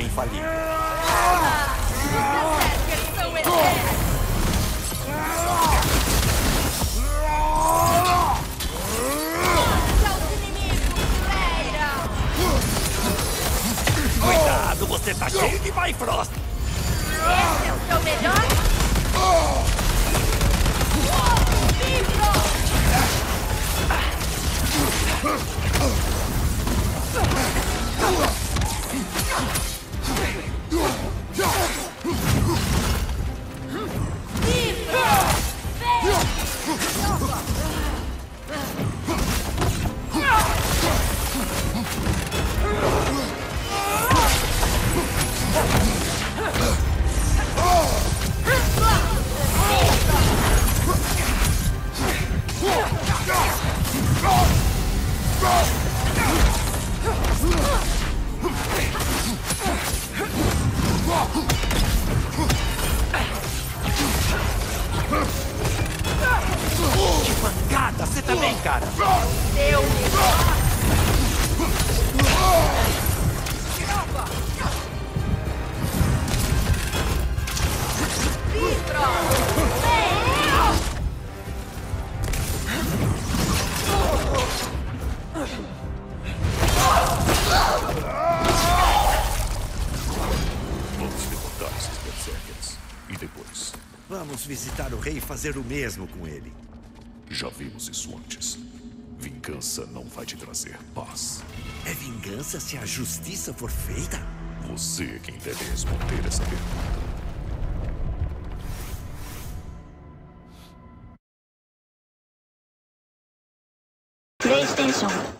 infalível. Seus inimigos, Leira! Cuidado, você tá cheio de Bifrost. Esse é o seu melhor? Livro! Oh! Você também, cara. Seu melhor! Vamos derrotar esses berserkers. E depois? Vamos visitar o rei e fazer o mesmo com ele. Já vimos isso antes. Vingança não vai te trazer paz. É vingança se a justiça for feita? Você é quem deve responder essa pergunta. PlayStation